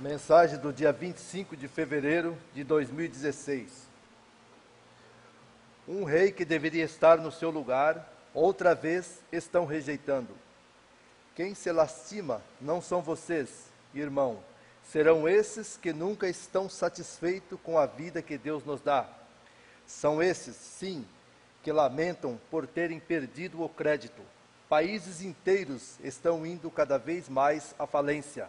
Mensagem do dia 25 de fevereiro de 2016. Um rei que deveria estar no seu lugar, outra vez estão rejeitando. Quem se lastima não são vocês, irmão, serão esses que nunca estão satisfeitos com a vida que Deus nos dá. São esses, sim, que lamentam por terem perdido o crédito. Países inteiros estão indo cada vez mais à falência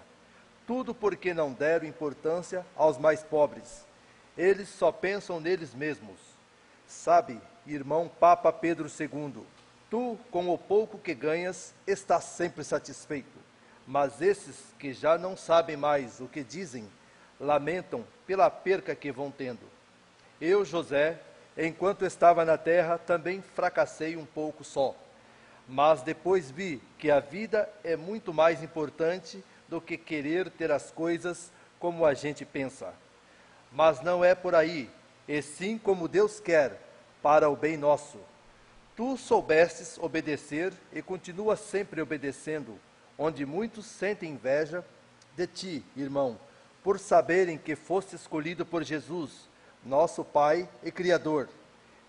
tudo porque não deram importância aos mais pobres. Eles só pensam neles mesmos. Sabe, irmão Papa Pedro II, tu, com o pouco que ganhas, estás sempre satisfeito. Mas esses que já não sabem mais o que dizem, lamentam pela perca que vão tendo. Eu, José, enquanto estava na terra, também fracassei um pouco só. Mas depois vi que a vida é muito mais importante do que querer ter as coisas como a gente pensa. Mas não é por aí, e sim como Deus quer, para o bem nosso. Tu soubestes obedecer e continua sempre obedecendo, onde muitos sentem inveja de ti, irmão, por saberem que foste escolhido por Jesus, nosso Pai e Criador.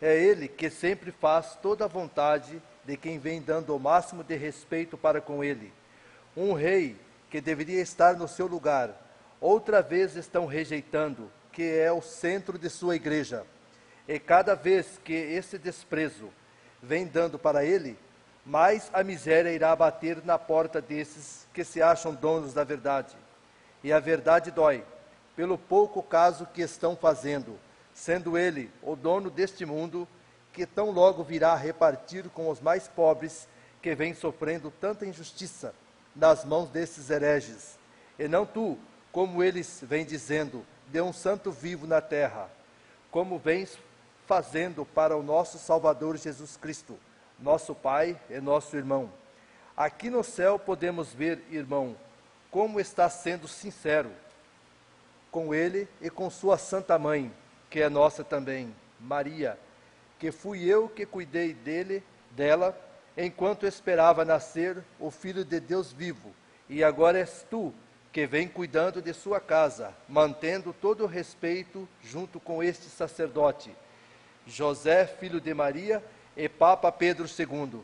É Ele que sempre faz toda a vontade de quem vem dando o máximo de respeito para com Ele. Um rei que deveria estar no seu lugar, outra vez estão rejeitando, que é o centro de sua igreja. E cada vez que esse desprezo vem dando para ele, mais a miséria irá bater na porta desses que se acham donos da verdade. E a verdade dói, pelo pouco caso que estão fazendo, sendo ele o dono deste mundo, que tão logo virá repartir com os mais pobres que vêm sofrendo tanta injustiça nas mãos desses hereges, e não tu, como eles vêm dizendo, de um santo vivo na terra, como vens fazendo para o nosso Salvador Jesus Cristo, nosso Pai e nosso irmão. Aqui no céu podemos ver, irmão, como está sendo sincero com ele e com sua santa mãe, que é nossa também, Maria, que fui eu que cuidei dele, dela enquanto esperava nascer o Filho de Deus vivo, e agora és tu que vem cuidando de sua casa, mantendo todo o respeito junto com este sacerdote, José, filho de Maria, e Papa Pedro II.